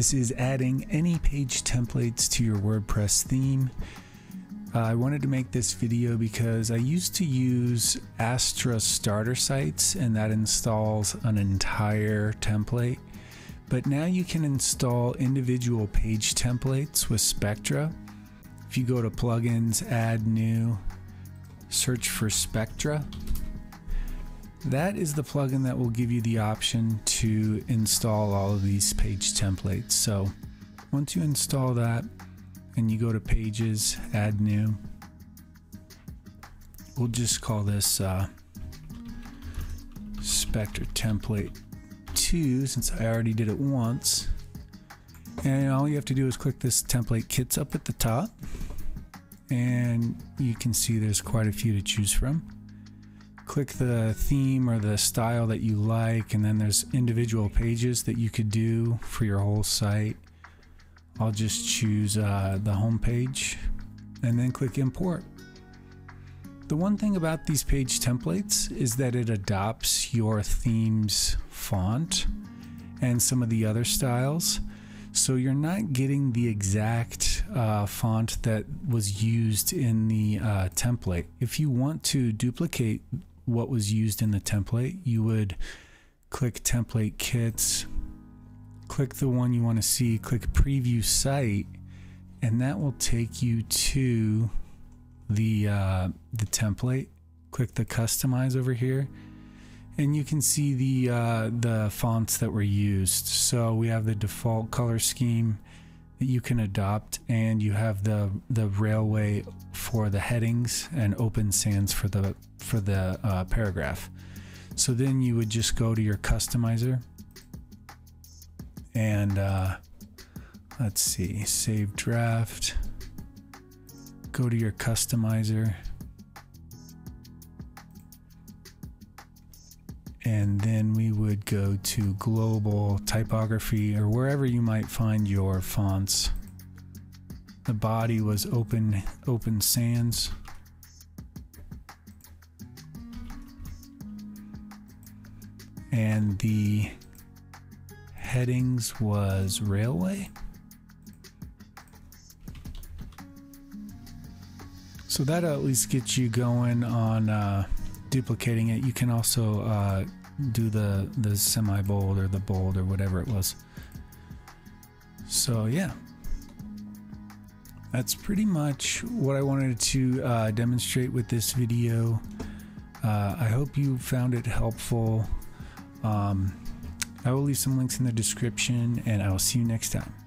This is adding any page templates to your WordPress theme. Uh, I wanted to make this video because I used to use Astra starter sites and that installs an entire template. But now you can install individual page templates with Spectra. If you go to plugins, add new, search for Spectra, that is the plugin that will give you the option to install all of these page templates. So once you install that and you go to pages, add new, we'll just call this uh, Spectra template 2 since I already did it once. And all you have to do is click this template kits up at the top and you can see there's quite a few to choose from click the theme or the style that you like and then there's individual pages that you could do for your whole site. I'll just choose uh, the home page and then click import. The one thing about these page templates is that it adopts your theme's font and some of the other styles. So you're not getting the exact uh, font that was used in the uh, template. If you want to duplicate what was used in the template, you would click template kits, click the one you want to see, click preview site, and that will take you to the uh, the template. Click the customize over here, and you can see the uh, the fonts that were used. So we have the default color scheme that you can adopt, and you have the the Raleway for the headings and open sans for the for the uh, paragraph. So then you would just go to your customizer and uh, let's see, save draft. Go to your customizer. And then we would go to global typography or wherever you might find your fonts. The body was open open sans. and the headings was Raleway. So that at least gets you going on uh, duplicating it. You can also uh, do the the semi bold or the bold or whatever it was. So yeah, that's pretty much what I wanted to uh, demonstrate with this video. Uh, I hope you found it helpful. Um, I will leave some links in the description and I will see you next time.